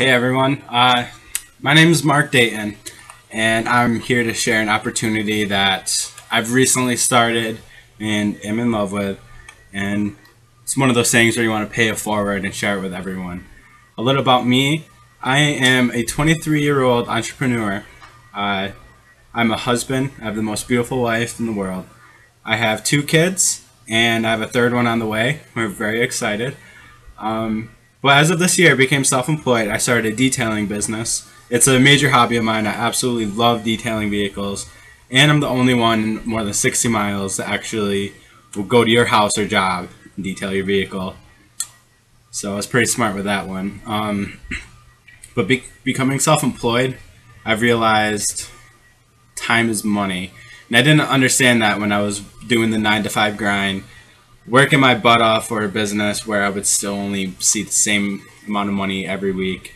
Hey everyone, uh, my name is Mark Dayton, and I'm here to share an opportunity that I've recently started and am in love with. And it's one of those things where you want to pay it forward and share it with everyone. A little about me I am a 23 year old entrepreneur. Uh, I'm a husband, I have the most beautiful wife in the world. I have two kids, and I have a third one on the way. We're very excited. Um, well, as of this year, I became self-employed. I started a detailing business. It's a major hobby of mine. I absolutely love detailing vehicles, and I'm the only one more than 60 miles that actually will go to your house or job and detail your vehicle. So I was pretty smart with that one. Um, but be- becoming self-employed, I've realized time is money, and I didn't understand that when I was doing the nine to five grind working my butt off for a business where I would still only see the same amount of money every week.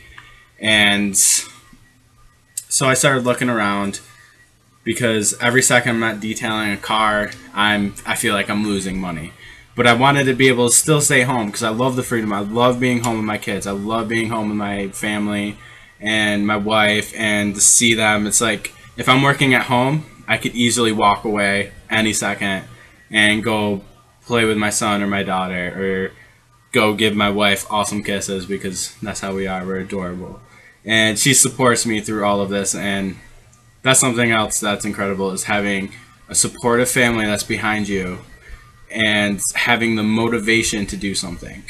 And so I started looking around because every second I'm not detailing a car, I'm I feel like I'm losing money. But I wanted to be able to still stay home because I love the freedom. I love being home with my kids. I love being home with my family and my wife and to see them. It's like if I'm working at home, I could easily walk away any second and go play with my son or my daughter or go give my wife awesome kisses because that's how we are. We're adorable. And she supports me through all of this and that's something else that's incredible is having a supportive family that's behind you and having the motivation to do something.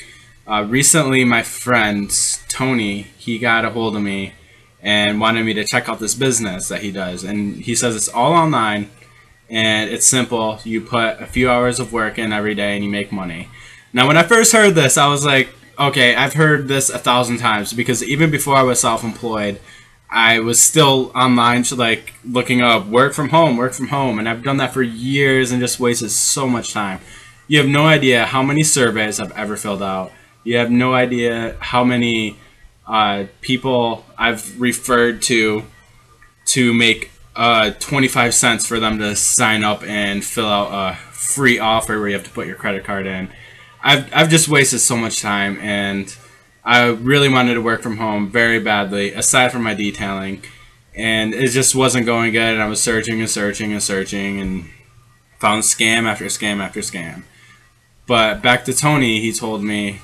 Uh, recently, my friend Tony, he got a hold of me and wanted me to check out this business that he does. And he says it's all online and it's simple. You put a few hours of work in every day and you make money. Now, when I first heard this, I was like, okay, I've heard this a thousand times because even before I was self employed, I was still online, like looking up work from home, work from home, and I've done that for years and just wasted so much time. You have no idea how many surveys I've ever filled out. You have no idea how many uh, people I've referred to to make uh, 25 cents for them to sign up and fill out a free offer where you have to put your credit card in. I've, I've just wasted so much time and I really wanted to work from home very badly, aside from my detailing. And it just wasn't going good. And I was searching and searching and searching and found scam after scam after scam. But back to Tony, he told me,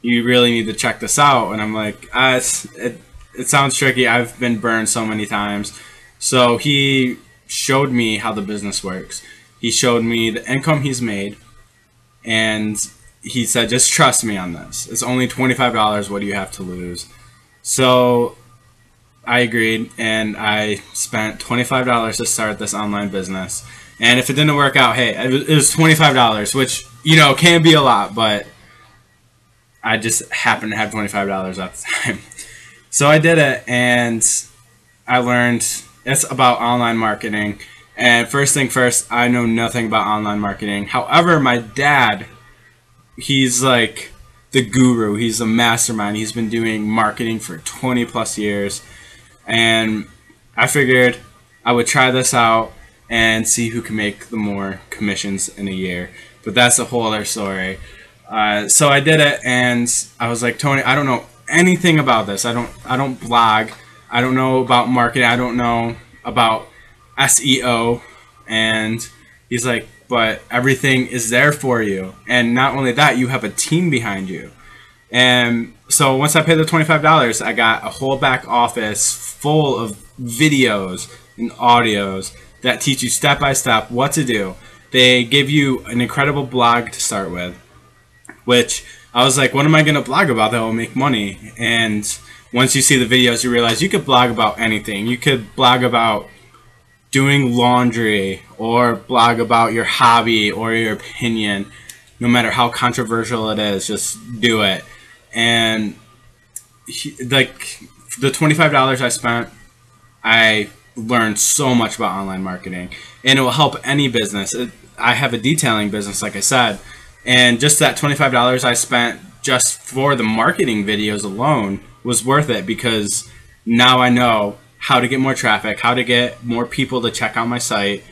you really need to check this out. And I'm like, ah, it, it sounds tricky. I've been burned so many times so he showed me how the business works. He showed me the income he's made, and he said, "Just trust me on this. It's only twenty five dollars. What do you have to lose?" So I agreed, and I spent twenty five dollars to start this online business. And if it didn't work out, hey, it was twenty five dollars, which you know can be a lot, but I just happened to have twenty five dollars at the time. So I did it, and I learned it's about online marketing. And first thing first, I know nothing about online marketing. However, my dad, he's like the guru. He's a mastermind. He's been doing marketing for 20 plus years. And I figured I would try this out and see who can make the more commissions in a year. But that's a whole other story. Uh, so I did it, and I was like, Tony, I don't know anything about this. I don't. I don't blog. I don't know about marketing. I don't know about SEO. And he's like, but everything is there for you. And not only that, you have a team behind you. And so once I paid the $25, I got a whole back office full of videos and audios that teach you step by step what to do. They give you an incredible blog to start with, which I was like, what am I going to blog about that will make money? And once you see the videos, you realize you could blog about anything. You could blog about doing laundry or blog about your hobby or your opinion. No matter how controversial it is, just do it. And like the $25 I spent, I learned so much about online marketing and it will help any business. It, I have a detailing business, like I said, and just that $25 I spent just for the marketing videos alone was worth it because now I know how to get more traffic, how to get more people to check out my site,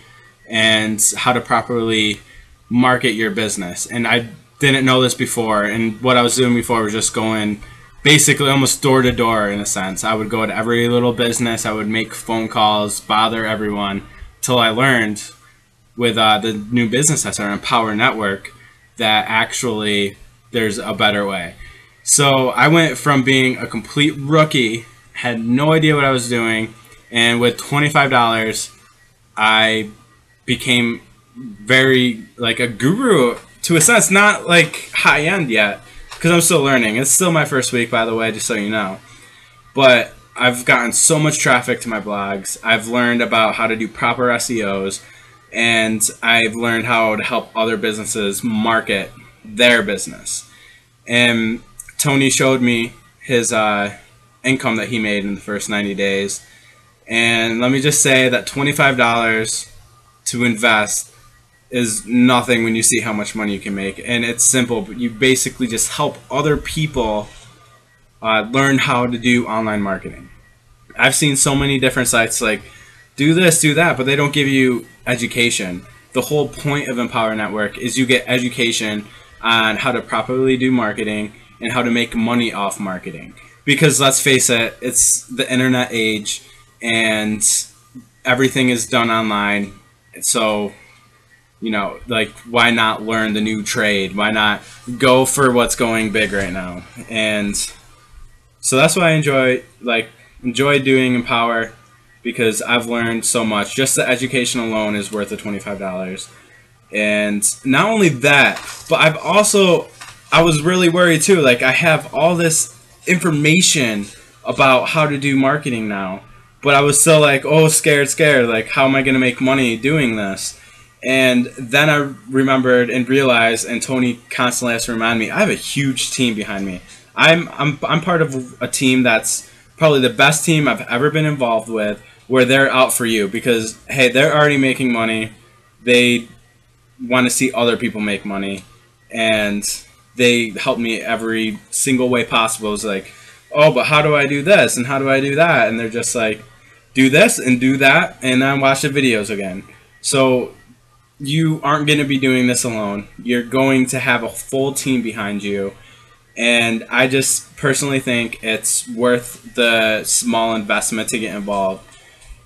and how to properly market your business. And I didn't know this before, and what I was doing before was just going basically almost door to door in a sense. I would go to every little business. I would make phone calls, bother everyone, till I learned with uh, the new business I started, Empower Network, that actually there's a better way. So I went from being a complete rookie, had no idea what I was doing, and with $25, I became very like a guru to a sense, not like high end yet, because I'm still learning. It's still my first week, by the way, just so you know. But I've gotten so much traffic to my blogs. I've learned about how to do proper SEOs, and I've learned how to help other businesses market their business. And Tony showed me his uh, income that he made in the first 90 days. And let me just say that $25 to invest is nothing when you see how much money you can make. And it's simple, but you basically just help other people uh, learn how to do online marketing. I've seen so many different sites like do this, do that, but they don't give you education. The whole point of Empower Network is you get education on how to properly do marketing and how to make money off marketing. Because let's face it, it's the internet age and everything is done online. So, you know, like why not learn the new trade? Why not go for what's going big right now? And so that's why I enjoy like enjoy doing Empower because I've learned so much. Just the education alone is worth the $25. And not only that, but I've also I was really worried too. Like I have all this information about how to do marketing now, but I was still like, oh, scared, scared. Like, how am I gonna make money doing this? And then I remembered and realized, and Tony constantly has to remind me, I have a huge team behind me. I'm I'm I'm part of a team that's probably the best team I've ever been involved with, where they're out for you because hey, they're already making money. They want to see other people make money, and they help me every single way possible. It's like, oh, but how do I do this and how do I do that? And they're just like, do this and do that, and then watch the videos again. So you aren't going to be doing this alone. You're going to have a full team behind you. And I just personally think it's worth the small investment to get involved.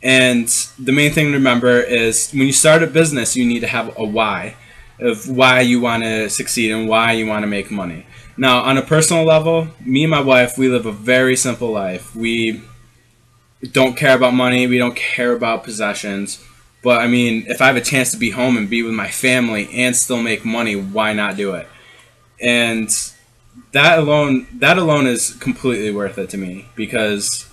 And the main thing to remember is when you start a business, you need to have a why of why you want to succeed and why you want to make money. Now, on a personal level, me and my wife, we live a very simple life. We don't care about money, we don't care about possessions. But I mean, if I have a chance to be home and be with my family and still make money, why not do it? And that alone that alone is completely worth it to me because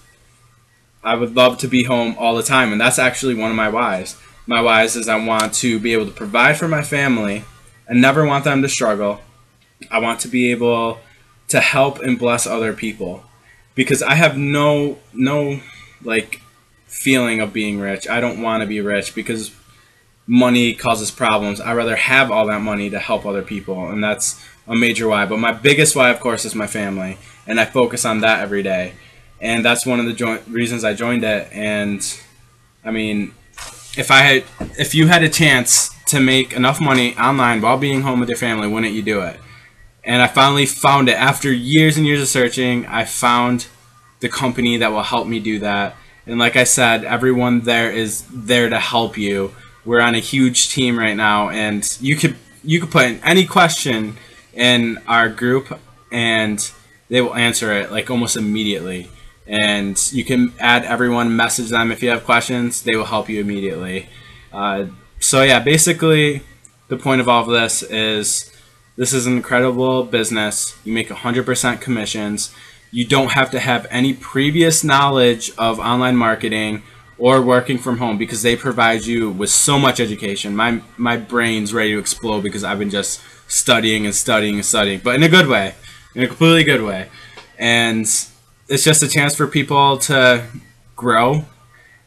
I would love to be home all the time and that's actually one of my whys my whys is I want to be able to provide for my family. I never want them to struggle. I want to be able to help and bless other people because I have no no like feeling of being rich. I don't want to be rich because money causes problems. I rather have all that money to help other people, and that's a major why. But my biggest why, of course, is my family, and I focus on that every day, and that's one of the reasons I joined it. And I mean, if I had, if you had a chance to make enough money online while being home with your family, wouldn't you do it? And I finally found it after years and years of searching. I found the company that will help me do that. And like I said, everyone there is there to help you. We're on a huge team right now, and you could you could put in any question in our group, and they will answer it like almost immediately and you can add everyone, message them if you have questions. They will help you immediately. Uh, so yeah, basically, the point of all of this is this is an incredible business. You make 100% commissions. You don't have to have any previous knowledge of online marketing or working from home because they provide you with so much education. My my brain's ready to explode because I've been just studying and studying and studying, but in a good way, in a completely good way. And it's just a chance for people to grow.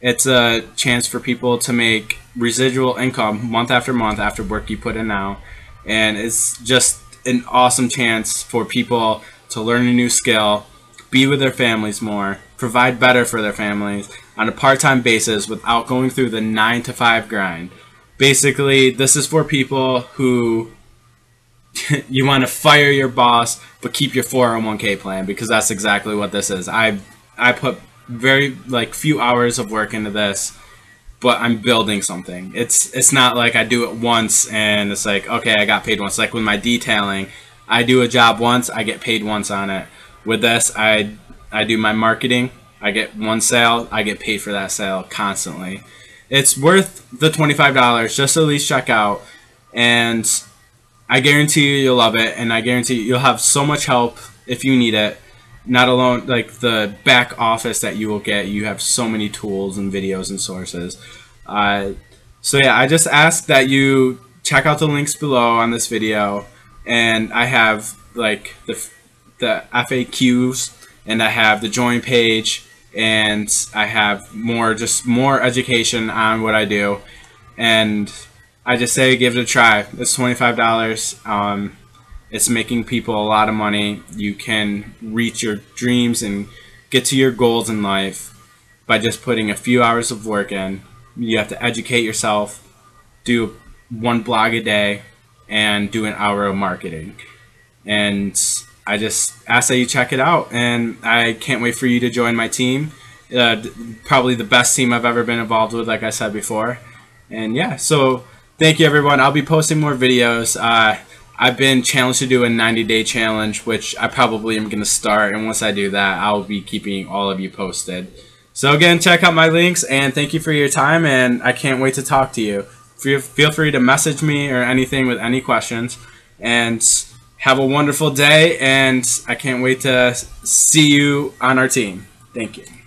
It's a chance for people to make residual income month after month after work you put in now. And it's just an awesome chance for people to learn a new skill, be with their families more, provide better for their families on a part time basis without going through the 9 to 5 grind. Basically, this is for people who you want to fire your boss but keep your 401k plan because that's exactly what this is. I I put very like few hours of work into this but I'm building something. It's it's not like I do it once and it's like okay, I got paid once. Like with my detailing, I do a job once, I get paid once on it. With this, I I do my marketing, I get one sale, I get paid for that sale constantly. It's worth the $25 just at least check out and I guarantee you you'll love it, and I guarantee you you'll have so much help if you need it. Not alone like the back office that you will get. You have so many tools and videos and sources. Uh, so yeah, I just ask that you check out the links below on this video, and I have like the the FAQs, and I have the join page, and I have more just more education on what I do, and I just say give it a try. It's twenty five dollars. Um, it's making people a lot of money. You can reach your dreams and get to your goals in life by just putting a few hours of work in. You have to educate yourself, do one blog a day, and do an hour of marketing. And I just ask that you check it out. And I can't wait for you to join my team. Uh, probably the best team I've ever been involved with, like I said before. And yeah, so thank you everyone. I'll be posting more videos. Uh, I've been challenged to do a 90 day challenge, which I probably am going to start. And once I do that, I'll be keeping all of you posted. So again, check out my links and thank you for your time. And I can't wait to talk to you. Feel free to message me or anything with any questions. And have a wonderful day. And I can't wait to see you on our team. Thank you.